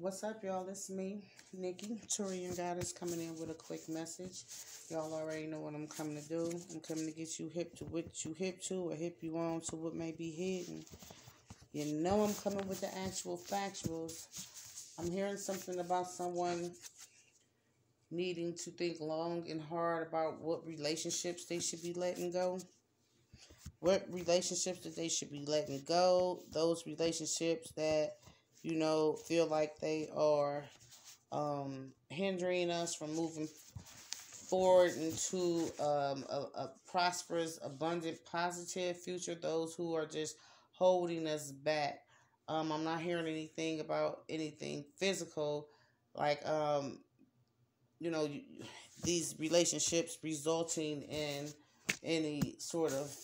What's up, y'all? It's me, Nikki, Taurean Goddess, coming in with a quick message. Y'all already know what I'm coming to do. I'm coming to get you hip to what you hip to or hip you on to what may be hidden. You know I'm coming with the actual factuals. I'm hearing something about someone needing to think long and hard about what relationships they should be letting go. What relationships that they should be letting go. Those relationships that you know, feel like they are um, hindering us from moving forward into um, a, a prosperous, abundant, positive future. Those who are just holding us back. Um, I'm not hearing anything about anything physical, like um, you know, these relationships resulting in any sort of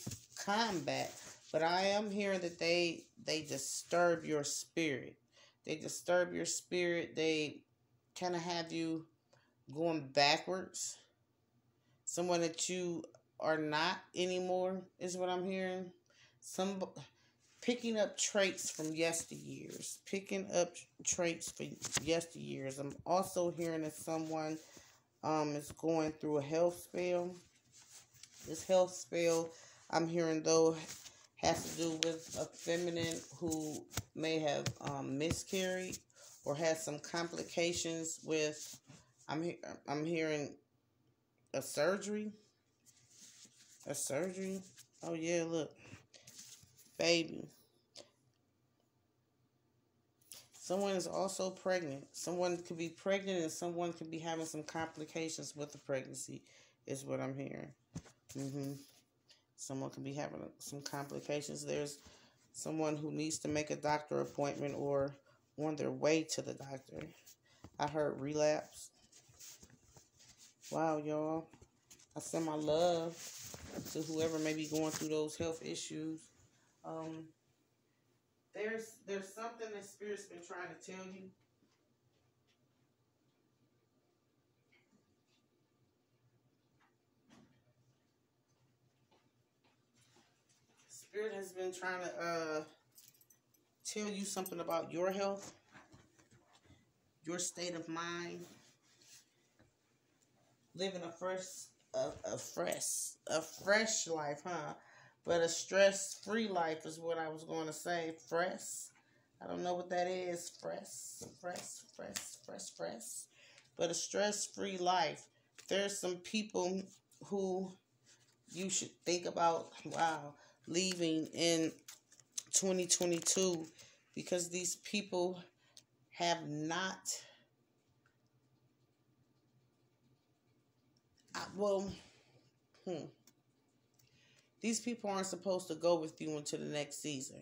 combat. But I am hearing that they they disturb your spirit. They disturb your spirit. They kind of have you going backwards. Someone that you are not anymore is what I'm hearing. Some picking up traits from yesteryears, picking up traits from yesteryears. I'm also hearing that someone um, is going through a health spell. This health spell, I'm hearing though, has to do with a feminine who may have um, miscarried or had some complications with. I'm he- I'm hearing a surgery. A surgery. Oh yeah, look, baby. Someone is also pregnant. Someone could be pregnant and someone could be having some complications with the pregnancy, is what I'm hearing. Mm-hmm. Someone could be having some complications. There's someone who needs to make a doctor appointment or on their way to the doctor. I heard relapse. Wow, y'all. I send my love to whoever may be going through those health issues. Um, there's there's something that spirit's been trying to tell you. Spirit has been trying to uh tell you something about your health, your state of mind, living a fresh a, a fresh a fresh life, huh? But a stress free life is what I was going to say. Fresh. I don't know what that is. Fresh, fresh, fresh, fresh, fresh. But a stress free life. There's some people who you should think about, wow, leaving in 2022 because these people have not. well, hmm these people aren't supposed to go with you into the next season.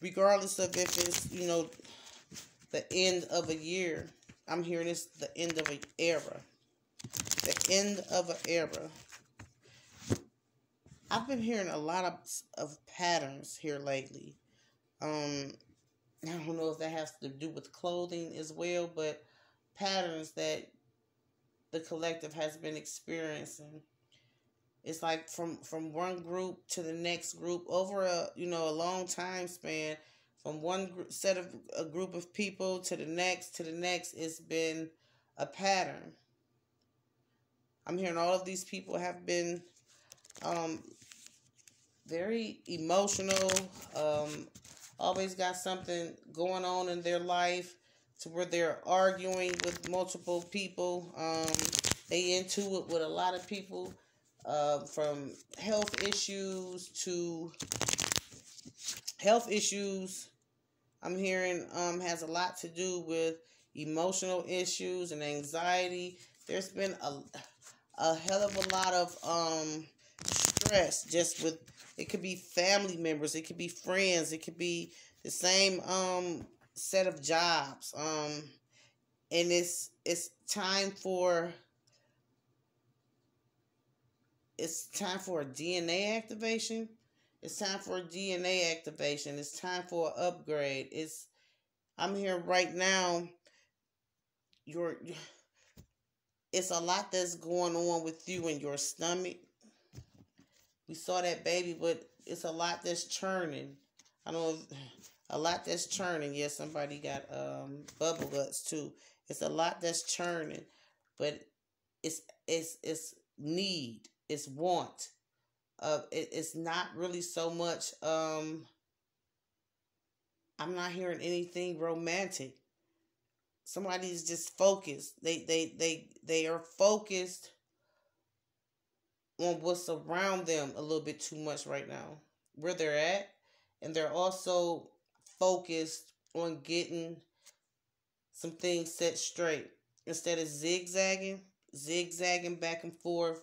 Regardless of if it's, you know, the end of a year. I'm hearing it's the end of an era. The end of an era. I've been hearing a lot of, of patterns here lately. Um, I don't know if that has to do with clothing as well, but patterns that the collective has been experiencing. It's like from from one group to the next group over a you know a long time span. From one set of a group of people to the next to the next it's been a pattern. I'm hearing all of these people have been um very emotional um always got something going on in their life to where they're arguing with multiple people um they into it with a lot of people uh, from health issues to health issues. I'm hearing um, has a lot to do with emotional issues and anxiety. There's been a a hell of a lot of um, stress just with it could be family members, it could be friends, it could be the same um, set of jobs. Um, and it's it's time for it's time for a DNA activation. It's time for a DNA activation. It's time for an upgrade. It's I'm here right now. Your it's a lot that's going on with you and your stomach. We saw that baby, but it's a lot that's churning. I know. a lot that's churning. Yes, somebody got um bubble guts too. It's a lot that's churning, but it's it's it's need, it's want. Uh, it, it's not really so much. Um, I'm not hearing anything romantic. Somebody's just focused. They they they they are focused on what's around them a little bit too much right now, where they're at, and they're also focused on getting some things set straight instead of zigzagging, zigzagging back and forth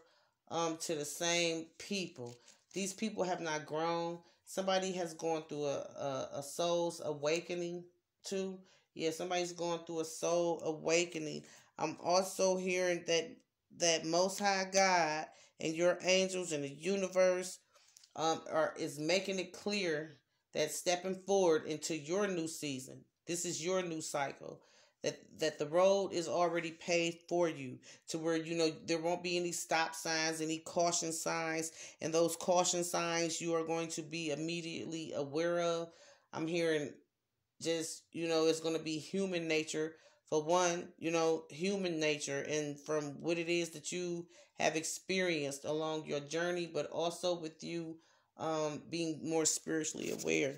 um to the same people. These people have not grown. Somebody has gone through a, a, a soul's awakening too. Yeah, somebody's going through a soul awakening. I'm also hearing that that most high God and your angels and the universe um are is making it clear that stepping forward into your new season. This is your new cycle. That that the road is already paved for you to where you know there won't be any stop signs, any caution signs, and those caution signs you are going to be immediately aware of. I'm hearing just you know it's going to be human nature for one, you know, human nature and from what it is that you have experienced along your journey, but also with you um, being more spiritually aware.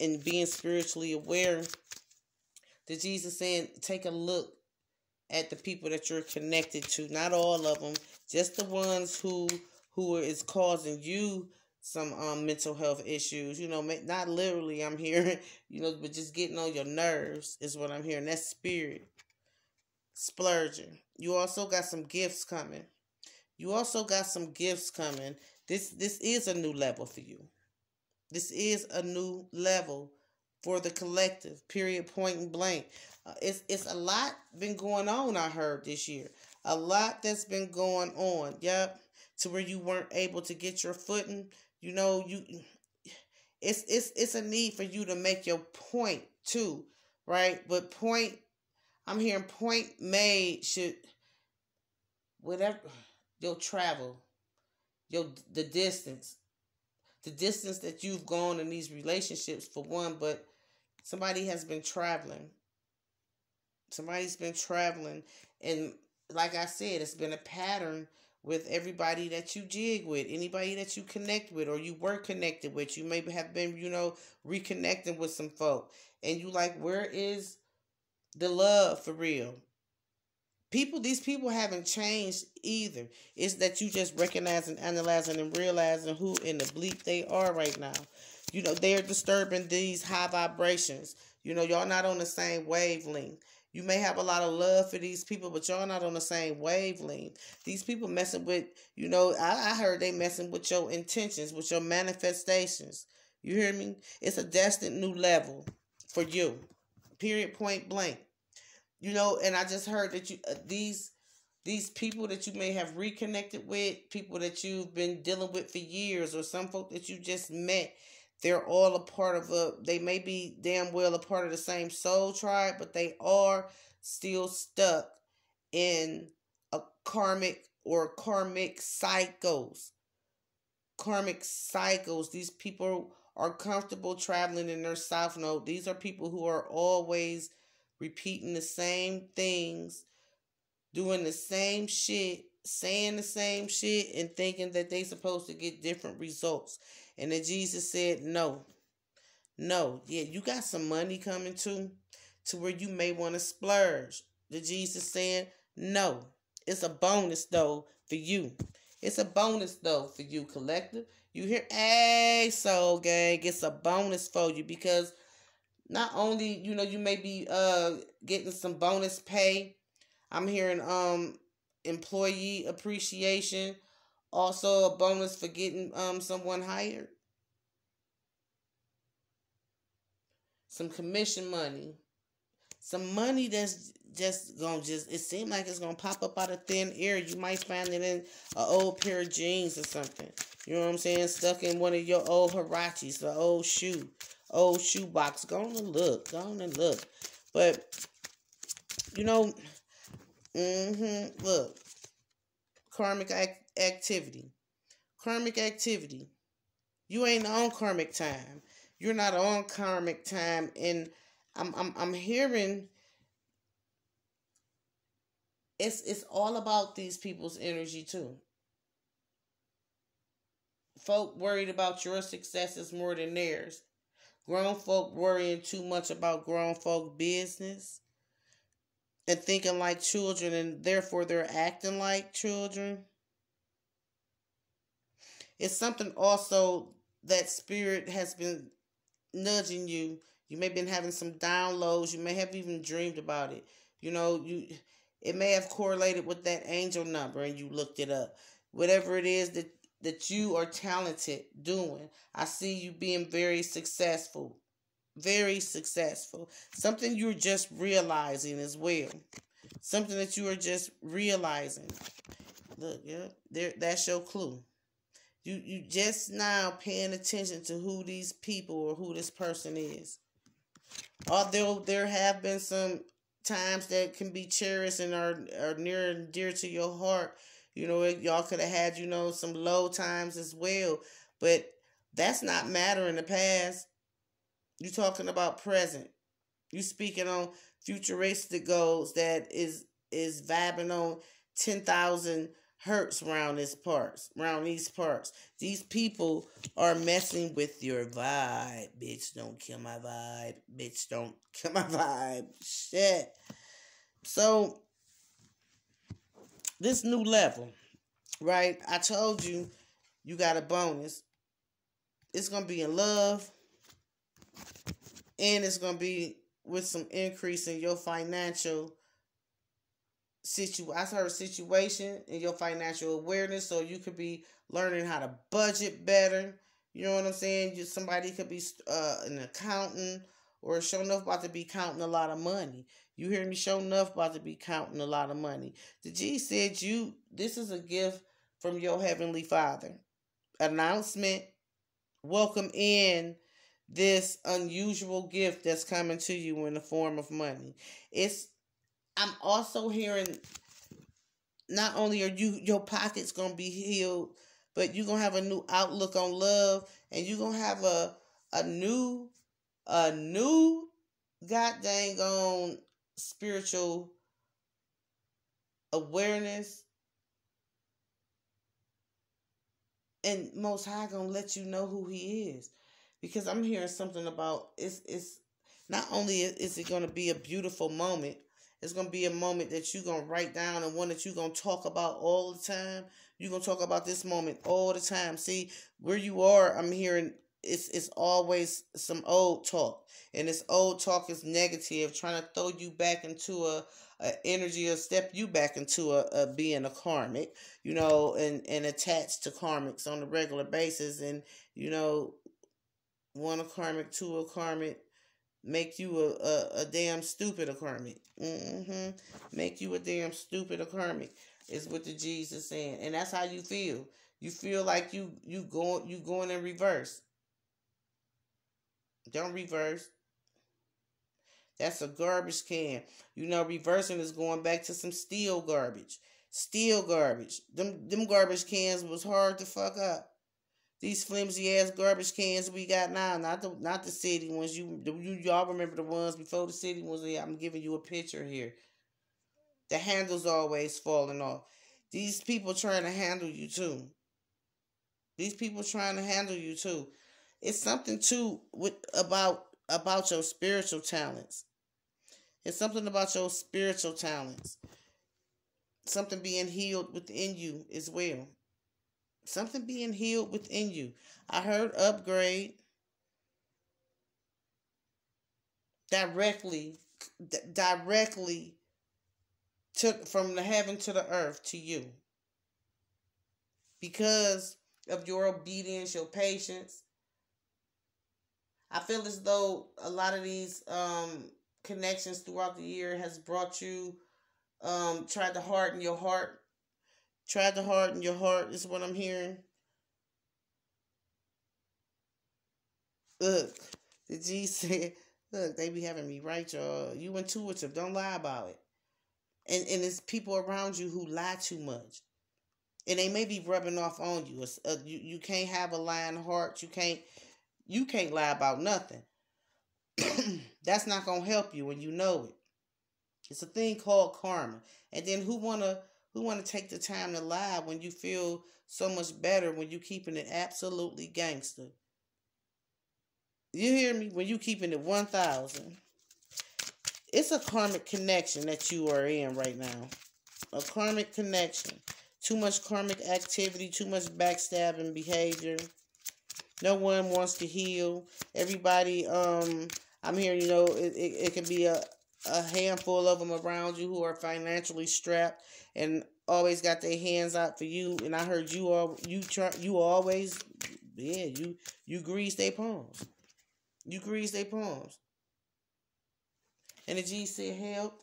And being spiritually aware, that Jesus saying, take a look at the people that you're connected to. Not all of them, just the ones who who is causing you some um mental health issues. You know, not literally. I'm hearing, you know, but just getting on your nerves is what I'm hearing. That's spirit splurging. You also got some gifts coming. You also got some gifts coming this this is a new level for you. This is a new level for the collective. Period. Point and blank. Uh, it's it's a lot been going on. I heard this year. A lot that's been going on. Yep. To where you weren't able to get your footing. You know you. It's it's it's a need for you to make your point too, right? But point, I'm hearing point made should whatever your travel your the distance, the distance that you've gone in these relationships for one, but somebody has been traveling. Somebody's been traveling, and like I said, it's been a pattern with everybody that you jig with, anybody that you connect with or you were connected with. You maybe have been, you know, reconnecting with some folk. And you like, where is the love for real? people these people haven't changed either it's that you just recognizing analyzing and realizing who in the bleep they are right now you know they're disturbing these high vibrations you know y'all not on the same wavelength you may have a lot of love for these people but y'all not on the same wavelength. These people messing with you know i, I heard they messing with your intentions with your manifestations. You hear me? It's a destined new level for you. Period point blank. You know and i just heard that you uh, these these people that you may have reconnected with people that you've been dealing with for years or some folk that you just met they're all a part of a they may be damn well a part of the same soul tribe but they are still stuck in a karmic or karmic cycles. Karmic cycles. These people are comfortable traveling in their south node. These are people who are always repeating the same things, doing the same shit, saying the same shit, and thinking that they supposed to get different results. And then Jesus said, No. No. Yeah, you got some money coming too, to where you may want to splurge. The Jesus saying, No. It's a bonus though for you. It's a bonus though for you, collector. You hear, hey, soul gang, it's a bonus for you because not only you know you may be uh getting some bonus pay i'm hearing um employee appreciation also a bonus for getting um someone hired some commission money some money that's just gonna just it seems like it's gonna pop up out of thin air you might find it in an old pair of jeans or something you know what i'm saying stuck in one of your old Huaraches, the old shoe old shoebox. Go on and look. Go on and look. But, you know, mm-hmm, look. Karmic act- activity. Karmic activity. You ain't on karmic time. you're not on karmic time and I'm I'm I'm hearing it's it's all about these people's energy too. Folk worried about your successes more than theirs. Grown folk worrying too much about grown folk business and thinking like children and therefore they're acting like children. It's something also that spirit has been nudging you. You may have been having some downloads. You may have even dreamed about it. You know, you it may have correlated with that angel number and you looked it up. Whatever it is that that you are talented doing. I see you being very successful. Very successful. Something you're just realizing as well. Something that you are just realizing. Look, yeah, there that's your clue. You you just now paying attention to who these people or who this person is. Although there have been some times that can be cherished and are, are near and dear to your heart, you know, y'all could have had, you know, some low times as well. But that's not matter in the past. You're talking about present. You speaking on futuristic goals that is is vibing on ten thousand hurts around these parts, around these parts. These people are messing with your vibe. Bitch, don't kill my vibe. Bitch, don't kill my vibe. Shit. So, this new level, right? I told you, you got a bonus. It's to be in love. And it's to be with some increase in your financial situ I heard situation and your financial awareness so you could be learning how to budget better. You know what I'm saying? You somebody could be uh, an accountant or show enough about to be counting a lot of money. You hear me? Show enough about to be counting a lot of money. The G said you this is a gift from your heavenly Father. Announcement. Welcome in this unusual gift that's coming to you in the form of money. It's I'm also hearing not only are you your pockets gonna be healed, but you're gonna have a new outlook on love and you're gonna have a a new a new god dang on spiritual awareness. And most high gonna let you know who he is. Because i'm hearing something about it's it's not only is it gonna be a beautiful moment it's gonna be a moment that you're gonna write down and one that you're gonna talk about all the time. You're gonna talk about this moment all the time. See where you are, I'm hearing it's it's always some old talk. And this old talk is negative, trying to throw you back into a, a energy or step you back into a, a being a karmic, you know, and, and attached to karmics on a regular basis and, you know, one a karmic, two a karmic, make you a, a, a damn stupid a karmic. Mm-hmm. Make you a damn stupid a is what the Jesus saying. And that's how you feel. You feel like you you going you going in reverse. Don't reverse. That's a garbage can. You know, reversing is going back to some steel garbage. Steel garbage. Them them garbage cans was hard to fuck up. These flimsy ass garbage cans we got now, not the not the city ones. You you y'all remember the ones before the city ones? Yeah, I'm giving you a picture here. The handles always falling off. These people trying to handle you too. These people trying to handle you too. It's something too with about about your spiritual talents. It's something about your spiritual talents. Something being healed within you as well something being healed within you. I heard upgrade directly directly took from the heaven to the earth to you. Because of your obedience, your patience. I feel as though a lot of these um connections throughout the year has brought you um tried to harden your heart Try to harden your heart, is what I'm hearing. Look, the G said, look, they be having me right, y'all. You intuitive. Don't lie about it. And and it's people around you who lie too much. And they may be rubbing off on you. Uh, you you can't have a lying heart. You can't you can't lie about nothing. That's not gonna help you when you know it. It's a thing called karma. And then who wanna who wanna take the time to lie when you feel so much better when you keeping it absolutely gangster? You hear me? When you keeping it one thousand. It's a karmic connection that you are in right now. A karmic connection. Too much karmic activity, too much backstabbing behavior. No one wants to heal. Everybody, um, I'm here, you know, it, it, it can be a, a handful of them around you who are financially strapped and always got their hands out for you. And I heard you all you try you always yeah, you you grease their palms. You grease their palms. And the G said, help,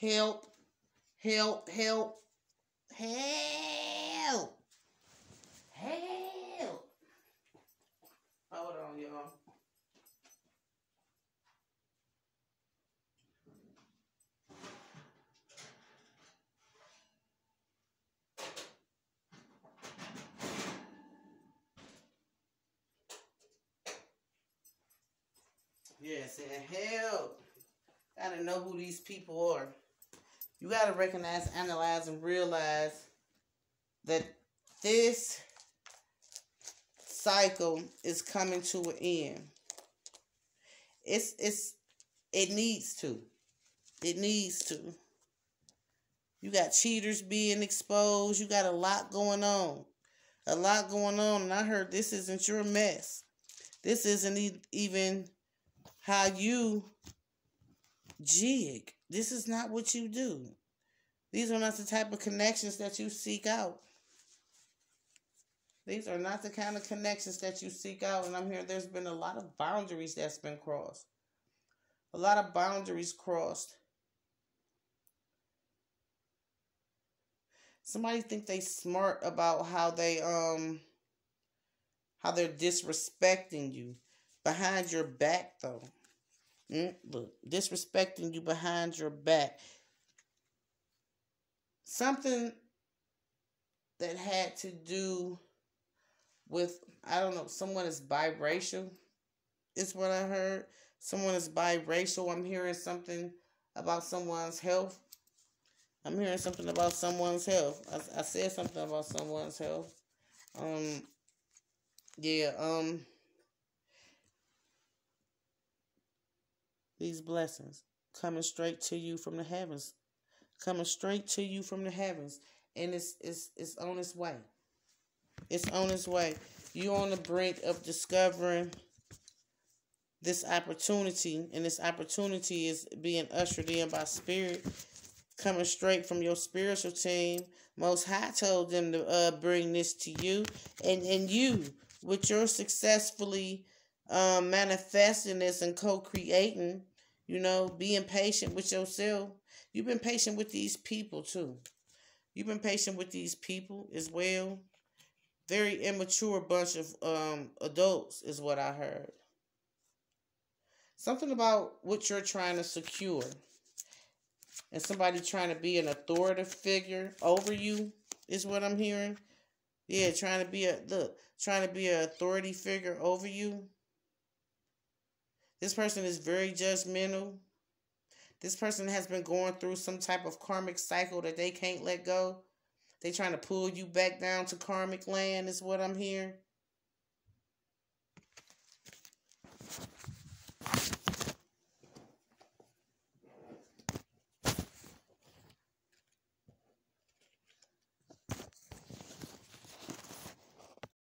help, help, help, help, help. Hold on, y'all. Yeah, saying help. Gotta know who these people are. You gotta recognize, analyze, and realize that this cycle is coming to an end. It's it's it needs to. It needs to. You got cheaters being exposed. You got a lot going on. A lot going on. And I heard this isn't your mess. This isn't even how you jig. This is not what you do. These are not the type of connections that you seek out. These are not the kind of connections that you seek out. And I'm here, there's been a lot of boundaries that's been crossed. A lot of boundaries crossed. Somebody think they smart about how they um how they're disrespecting you behind your back though. Mm, look, disrespecting you behind your back. Something that had to do with, I don't know, someone is biracial, is what I heard. Someone is biracial. I'm hearing something about someone's health. I'm hearing something about someone's health. I, I said something about someone's health. Um, yeah, um, these blessings coming straight to you from the heavens coming straight to you from the heavens. And it's it's it's on its way. It's on its way. You're on the brink of discovering this opportunity. And this opportunity is being ushered in by spirit coming straight from your spiritual team. Most high told them to uh, bring this to you. And and you with your successfully um, manifesting this and co-creating you know, being patient with yourself. You've been patient with these people too. You've been patient with these people as well. Very immature bunch of um, adults is what I heard. Something about what you're trying to secure. And somebody trying to be an authoritative figure over you is what I'm hearing. Yeah, trying to be a look, trying to be an authority figure over you. This person is very judgmental. This person has been going through some type of karmic cycle that they can't let go. They trying to pull you back down to karmic land is what I'm hearing.